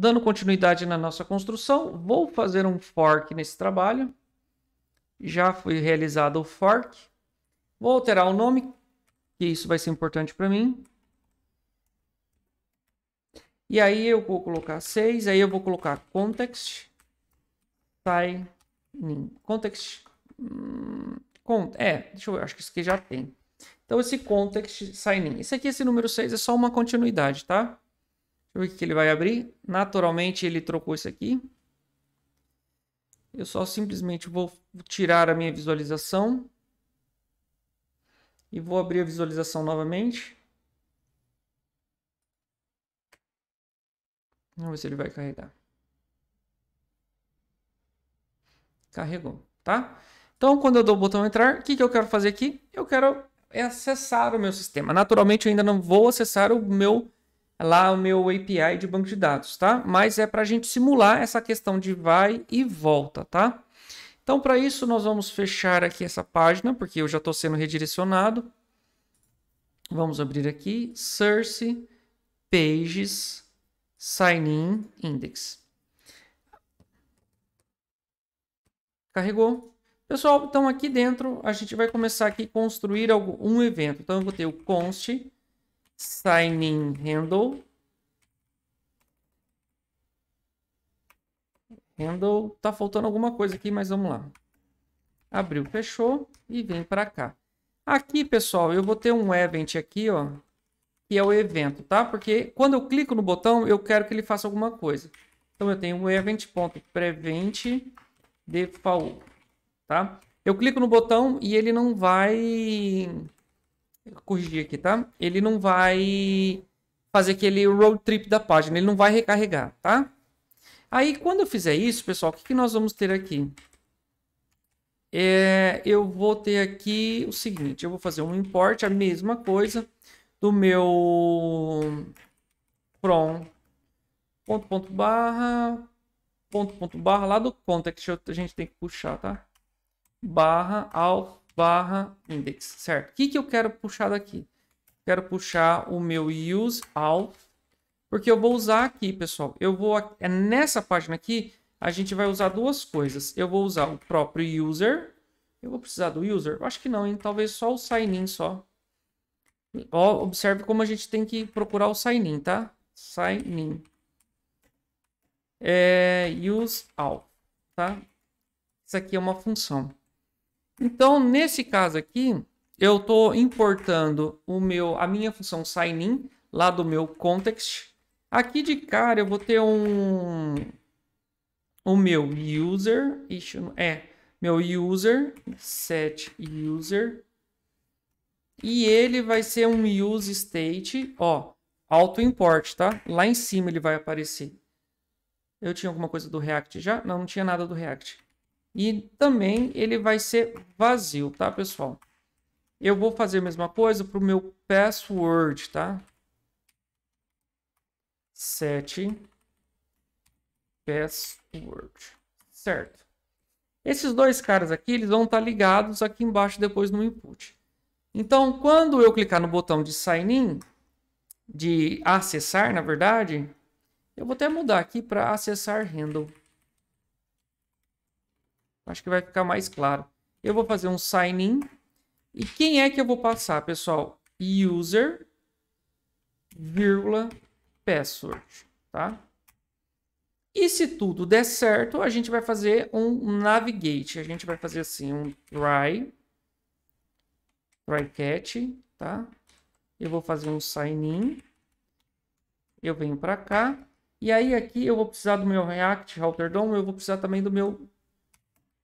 Dando continuidade na nossa construção, vou fazer um fork nesse trabalho. Já foi realizado o fork. Vou alterar o nome, que isso vai ser importante para mim. E aí eu vou colocar 6, aí eu vou colocar context, sign, context, hum, é, deixa eu ver, acho que isso aqui já tem. Então esse context sign in. Esse aqui, esse número 6 é só uma continuidade, tá? Deixa eu ver o que ele vai abrir. Naturalmente ele trocou isso aqui. Eu só simplesmente vou tirar a minha visualização. E vou abrir a visualização novamente. Vamos ver se ele vai carregar. Carregou, tá? Então, quando eu dou o botão entrar, o que, que eu quero fazer aqui? Eu quero acessar o meu sistema. Naturalmente, eu ainda não vou acessar o meu lá o meu API de banco de dados, tá? Mas é para a gente simular essa questão de vai e volta, tá? Então, para isso, nós vamos fechar aqui essa página, porque eu já estou sendo redirecionado. Vamos abrir aqui, Source, Pages, Sign in Index. Carregou. Pessoal, então aqui dentro a gente vai começar aqui construir um evento. Então eu vou ter o const sign handle handle tá faltando alguma coisa aqui, mas vamos lá. Abriu, fechou e vem para cá. Aqui, pessoal, eu vou ter um event aqui, ó, que é o evento, tá? Porque quando eu clico no botão, eu quero que ele faça alguma coisa. Então, eu tenho um event.prevent default, tá? Eu clico no botão e ele não vai... Corrigir aqui, tá? Ele não vai fazer aquele road trip da página, ele não vai recarregar, tá? Aí, quando eu fizer isso, pessoal, o que, que nós vamos ter aqui? É, eu vou ter aqui o seguinte, eu vou fazer um import, a mesma coisa, do meu from ponto ponto barra ponto ponto barra lá do context a gente tem que puxar, tá? Barra ao barra index, certo? O que, que eu quero puxar daqui? Quero puxar o meu use alf, porque eu vou usar aqui, pessoal. Eu vou é nessa página aqui, a gente vai usar duas coisas. Eu vou usar o próprio user. Eu vou precisar do user? Acho que não, hein? Talvez só o sign in só. Ó, observe como a gente tem que procurar o sign in, tá? Sign in. É, use all, tá? Isso aqui é uma função. Então, nesse caso aqui, eu estou importando o meu, a minha função sign in lá do meu context. Aqui de cara eu vou ter um o meu user, é, meu user set user e ele vai ser um use state, ó, auto import, tá? Lá em cima ele vai aparecer. Eu tinha alguma coisa do React já? Não, não tinha nada do React. E também ele vai ser vazio, tá, pessoal? Eu vou fazer a mesma coisa para o meu password, tá? Set password, certo? Esses dois caras aqui, eles vão estar ligados aqui embaixo depois no input. Então, quando eu clicar no botão de sign in, de acessar, na verdade, eu vou até mudar aqui para acessar handle. Acho que vai ficar mais claro. Eu vou fazer um sign in. E quem é que eu vou passar, pessoal? User, vírgula, password, tá? E se tudo der certo, a gente vai fazer um navigate. A gente vai fazer assim, um try try catch, tá? Eu vou fazer um sign in. Eu venho para cá. E aí aqui eu vou precisar do meu React Router DOM, eu vou precisar também do meu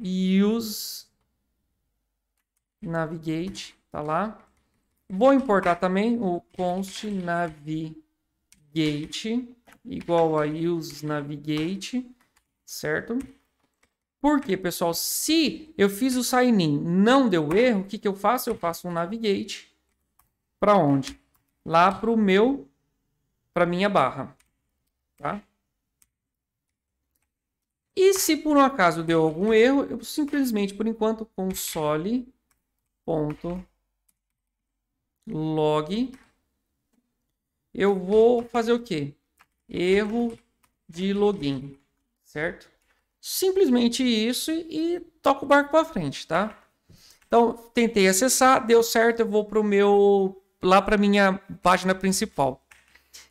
use navigate, tá lá. Vou importar também o const navigate igual a use navigate, certo? Porque, pessoal, se eu fiz o sign in, não deu erro, o que, que eu faço? Eu faço um navigate para onde? Lá para o meu, para minha barra, tá? E se por um acaso deu algum erro, eu simplesmente, por enquanto, console ponto log eu vou fazer o quê? Erro de login, certo? Simplesmente isso e, e toca o barco para frente, tá? Então, tentei acessar, deu certo, eu vou para o meu lá para minha página principal.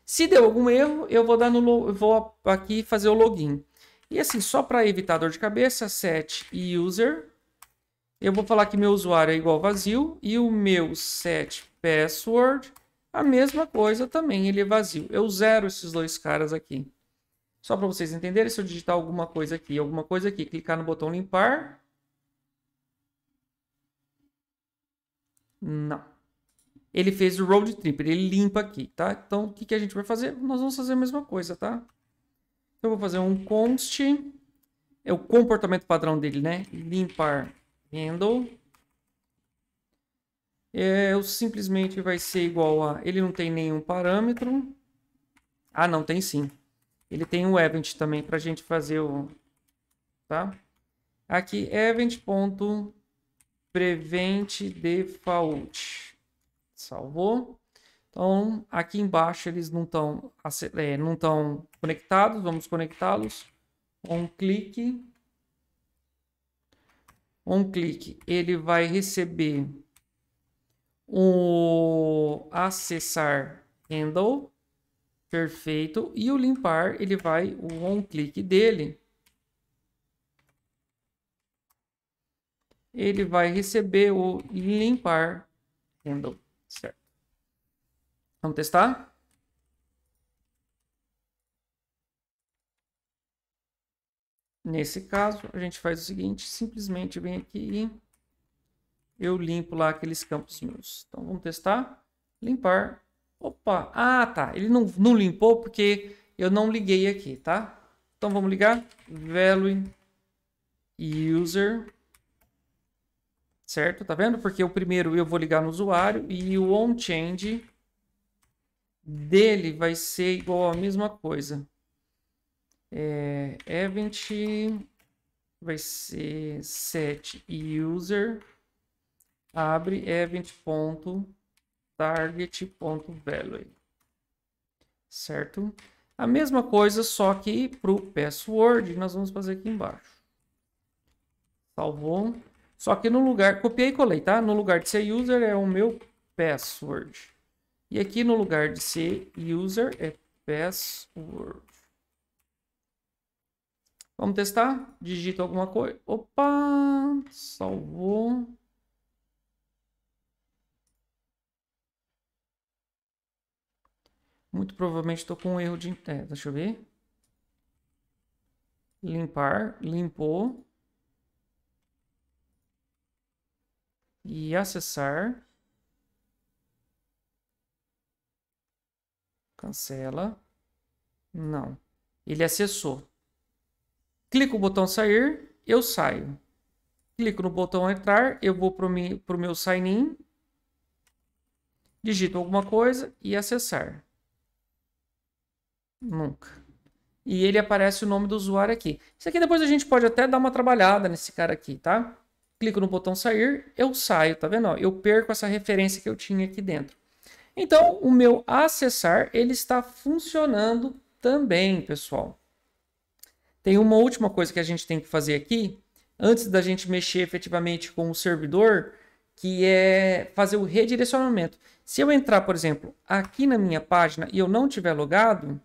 Se deu algum erro, eu vou dar no vou aqui fazer o login. E assim, só para evitar dor de cabeça, set user, eu vou falar que meu usuário é igual vazio e o meu set password a mesma coisa também, ele é vazio. Eu zero esses dois caras aqui. Só para vocês entenderem, se eu digitar alguma coisa aqui, alguma coisa aqui, clicar no botão limpar, Não. Ele fez o road trip, ele limpa aqui, tá? Então, o que, que a gente vai fazer? Nós vamos fazer a mesma coisa, tá? Eu vou fazer um const, é o comportamento padrão dele, né? Limpar handle. Eu simplesmente vai ser igual a... Ele não tem nenhum parâmetro. Ah, não, tem sim. Ele tem um event também para a gente fazer o... Tá? Aqui, event ponto prevent default. Salvou. Então, aqui embaixo eles não estão é, não estão conectados. Vamos conectá-los. Um clique. Um clique. Ele vai receber o acessar handle. Perfeito. E o limpar, ele vai, o on clique dele ele vai receber o limpar handle, certo? Vamos testar? Nesse caso, a gente faz o seguinte, simplesmente vem aqui e eu limpo lá aqueles campos meus. Então, vamos testar. Limpar. Opa, ah, tá. Ele não, não limpou porque eu não liguei aqui, tá? Então, vamos ligar. Value user certo? Tá vendo? Porque o primeiro eu vou ligar no usuário e o onChange dele vai ser igual a mesma coisa. É, event vai ser set user abre event.target.value certo? A mesma coisa, só que para o password nós vamos fazer aqui embaixo. Salvou. Só que no lugar, copiei e colei, tá? No lugar de ser user é o meu password. E aqui no lugar de ser user é password. Vamos testar? Digita alguma coisa. Opa! Salvou. Muito provavelmente estou com um erro de... É, deixa eu ver. Limpar. Limpou. e acessar. Cancela. Não. Ele acessou. Clico no botão sair, eu saio. Clico no botão entrar, eu vou para o meu sign-in. Digito alguma coisa e acessar. Nunca. E ele aparece o nome do usuário aqui. Isso aqui depois a gente pode até dar uma trabalhada nesse cara aqui, tá? clico no botão sair, eu saio, tá vendo? Eu perco essa referência que eu tinha aqui dentro. Então, o meu acessar, ele está funcionando também, pessoal. Tem uma última coisa que a gente tem que fazer aqui, antes da gente mexer efetivamente com o servidor, que é fazer o redirecionamento. Se eu entrar, por exemplo, aqui na minha página e eu não tiver logado,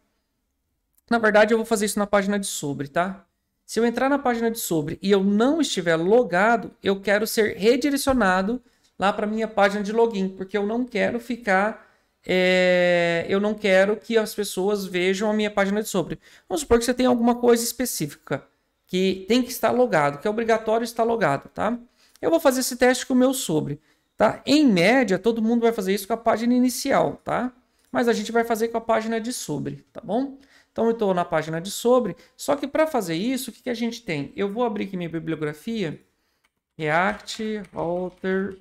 na verdade eu vou fazer isso na página de sobre, tá? Se eu entrar na página de sobre e eu não estiver logado, eu quero ser redirecionado lá para minha página de login, porque eu não quero ficar, é, eu não quero que as pessoas vejam a minha página de sobre. Vamos supor que você tem alguma coisa específica que tem que estar logado, que é obrigatório estar logado, tá? Eu vou fazer esse teste com o meu sobre, tá? Em média, todo mundo vai fazer isso com a página inicial, tá? Mas a gente vai fazer com a página de sobre, tá bom? Então, eu estou na página de sobre, só que para fazer isso, o que, que, a gente tem? Eu vou abrir aqui minha bibliografia, React, Alter,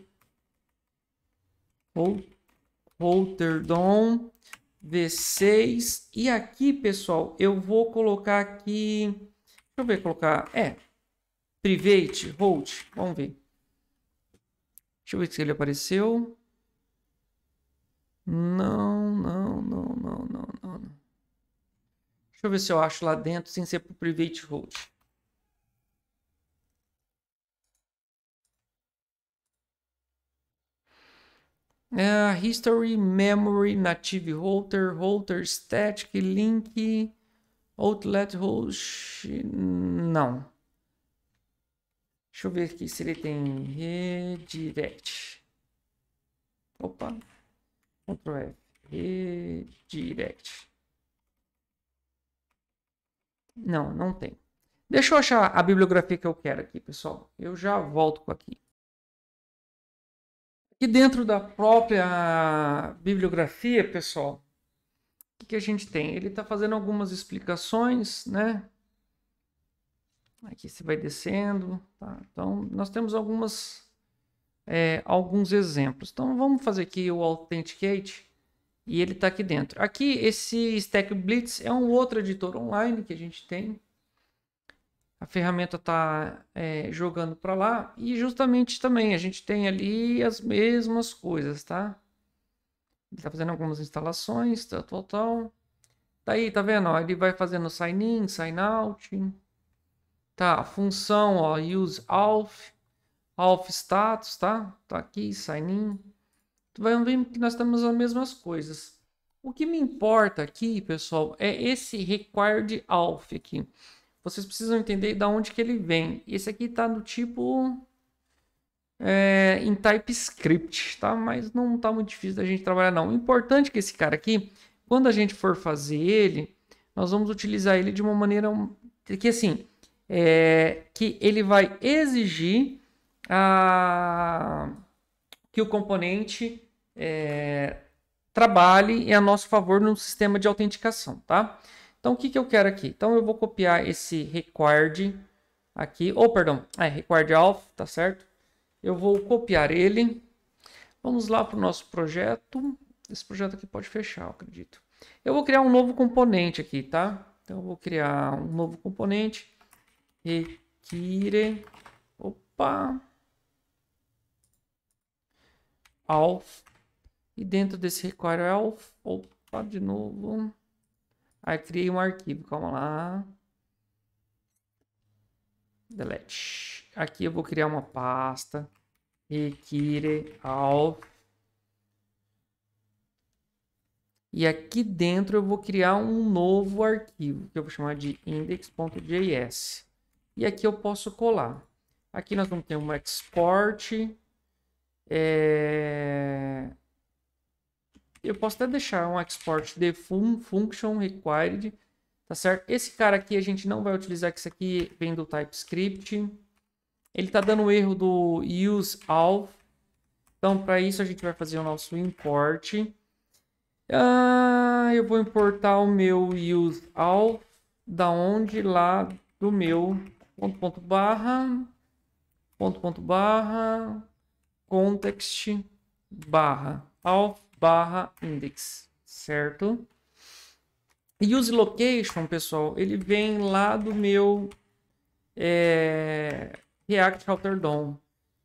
Alter DOM, V6, e aqui, pessoal, eu vou colocar aqui, deixa eu ver, colocar, é, Private, Hold, vamos ver. Deixa eu ver se ele apareceu. Não, não, não, não, não, não. Deixa eu ver se eu acho lá dentro sem ser para o private root. Uh, history, memory, native router, router static, link, outlet host. Não. Deixa eu ver aqui se ele tem redirect. Opa. Ctrl F. Redirect. Não, não tem. Deixa eu achar a bibliografia que eu quero aqui, pessoal. Eu já volto com aqui. Aqui dentro da própria bibliografia, pessoal, o que, a gente tem? Ele está fazendo algumas explicações, né? Aqui você vai descendo, tá? Então, nós temos algumas, é, alguns exemplos. Então, vamos fazer aqui o Authenticate e ele está aqui dentro. Aqui, esse Stack Blitz é um outro editor online que a gente tem, a ferramenta está é, jogando para lá e justamente também a gente tem ali as mesmas coisas, tá? Ele está fazendo algumas instalações, tal, tal, tal. Tá aí, tá vendo? Ó, ele vai fazendo sign in, sign out. Tá, função, ó, use auth, auth status, tá? Tá aqui, sign in. Vai ver que nós temos as mesmas coisas. O que me importa aqui, pessoal, é esse required auth aqui vocês precisam entender de onde que ele vem. Esse aqui está no tipo é, em TypeScript, tá? Mas não está muito difícil da gente trabalhar não. O importante é que esse cara aqui, quando a gente for fazer ele, nós vamos utilizar ele de uma maneira que assim, é, que ele vai exigir a, que o componente é, trabalhe a nosso favor no sistema de autenticação, tá? Então, o que, que eu quero aqui? Então, eu vou copiar esse required aqui. Ou, oh, perdão, é required alpha, tá certo? Eu vou copiar ele. Vamos lá para o nosso projeto. Esse projeto aqui pode fechar, eu acredito. Eu vou criar um novo componente aqui, tá? Então, eu vou criar um novo componente. Require. Opa! Alpha. E dentro desse require alpha. Opa, de novo. Aí criei um arquivo, calma lá. Delete. Aqui eu vou criar uma pasta. Require all. E aqui dentro eu vou criar um novo arquivo, que eu vou chamar de index.js. E aqui eu posso colar. Aqui nós vamos ter um export. É... Eu posso até deixar um export de fun function required, tá certo? Esse cara aqui a gente não vai utilizar, que isso aqui vem do TypeScript. Ele está dando erro do use all. Então, para isso a gente vai fazer o nosso import. Ah, eu vou importar o meu use all da onde lá do meu ponto ponto barra ponto ponto barra context barra all barra index, certo? Use location, pessoal, ele vem lá do meu é, React Router DOM.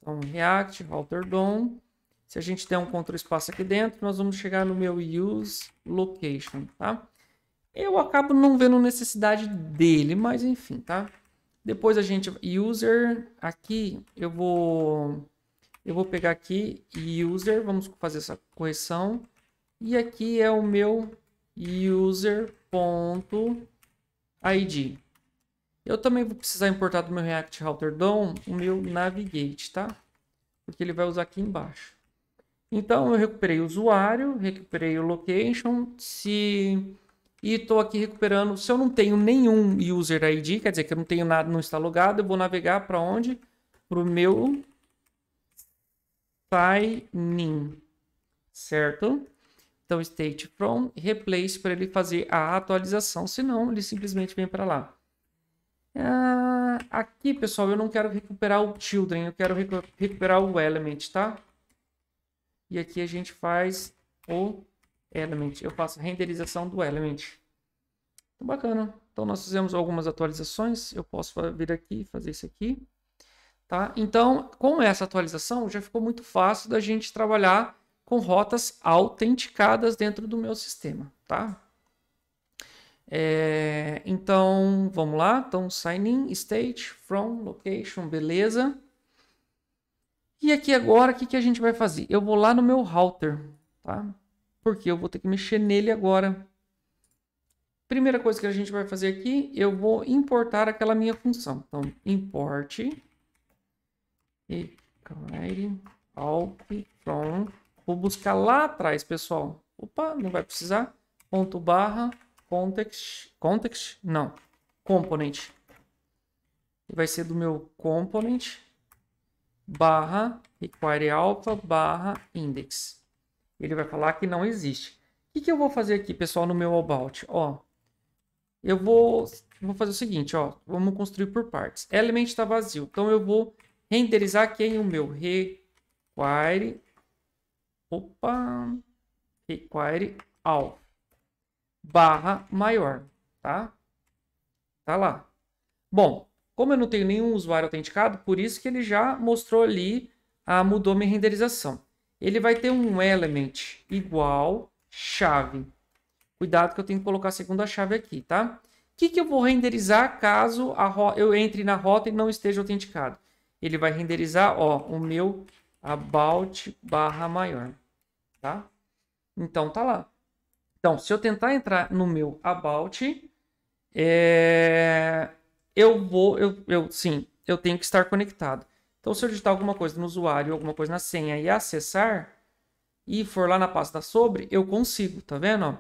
Então, React Router DOM. Se a gente der um Ctrl espaço aqui dentro, nós vamos chegar no meu Use Location, tá? Eu acabo não vendo necessidade dele, mas enfim, tá? Depois a gente user aqui, eu vou eu vou pegar aqui user, vamos fazer essa correção. E aqui é o meu user.id. Eu também vou precisar importar do meu React Router DOM o meu Navigate, tá? Porque ele vai usar aqui embaixo. Então, eu recuperei o usuário, recuperei o location. Se... E estou aqui recuperando. Se eu não tenho nenhum user ID, quer dizer que eu não tenho nada, não está logado, eu vou navegar para onde? Para o meu sign certo? Então, state from, replace para ele fazer a atualização, senão ele simplesmente vem para lá. Ah, aqui, pessoal, eu não quero recuperar o children, eu quero recuperar o element, tá? E aqui a gente faz o element, eu faço renderização do element. Então, bacana. Então, nós fizemos algumas atualizações, eu posso vir aqui e fazer isso aqui. Tá? Então, com essa atualização, já ficou muito fácil da gente trabalhar com rotas autenticadas dentro do meu sistema. Tá? É, então, vamos lá. Então, sign in, state, from, location, beleza. E aqui agora, o que, que a gente vai fazer? Eu vou lá no meu router, tá? Porque eu vou ter que mexer nele agora. Primeira coisa que a gente vai fazer aqui, eu vou importar aquela minha função. Então, import equire alp from. Vou buscar lá atrás, pessoal. Opa, não vai precisar. Ponto barra context, context, não, component. Vai ser do meu component barra require alpha barra index. Ele vai falar que não existe. O que, que eu vou fazer aqui, pessoal, no meu about? Ó, eu vou, vou fazer o seguinte, ó, vamos construir por partes. Element está vazio, então eu vou renderizar aqui o meu require, opa, require alpha barra maior, tá? Tá lá. Bom, como eu não tenho nenhum usuário autenticado, por isso que ele já mostrou ali, a mudou minha renderização. Ele vai ter um element igual chave. Cuidado que eu tenho que colocar a segunda chave aqui, tá? O que, que eu vou renderizar caso eu entre na rota e não esteja autenticado? Ele vai renderizar, ó, o meu about barra maior, tá? Então, tá lá. Então, se eu tentar entrar no meu About, é... eu vou, eu, eu, sim, eu tenho que estar conectado. Então, se eu digitar alguma coisa no usuário, alguma coisa na senha e acessar, e for lá na pasta sobre, eu consigo, tá vendo?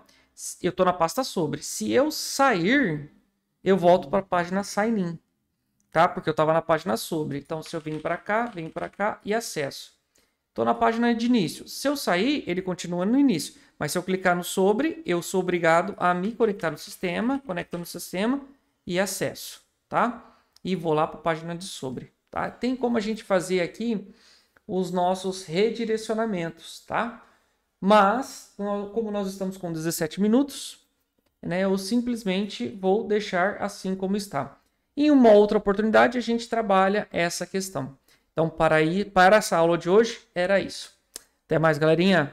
Eu estou na pasta sobre. Se eu sair, eu volto para a página sign in, tá? Porque eu estava na página sobre. Então, se eu vim para cá, venho para cá e acesso. Estou na página de início. Se eu sair, ele continua no início. Mas se eu clicar no sobre, eu sou obrigado a me conectar no sistema, conectando no sistema e acesso, tá? E vou lá para a página de sobre, tá? Tem como a gente fazer aqui os nossos redirecionamentos, tá? Mas, como nós estamos com 17 minutos, né, eu simplesmente vou deixar assim como está. Em uma outra oportunidade, a gente trabalha essa questão. Então, para, ir, para essa aula de hoje, era isso. Até mais, galerinha!